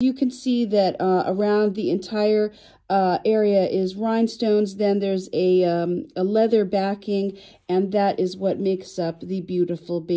You can see that uh, around the entire uh, area is rhinestones. Then there's a, um, a leather backing, and that is what makes up the beautiful baby.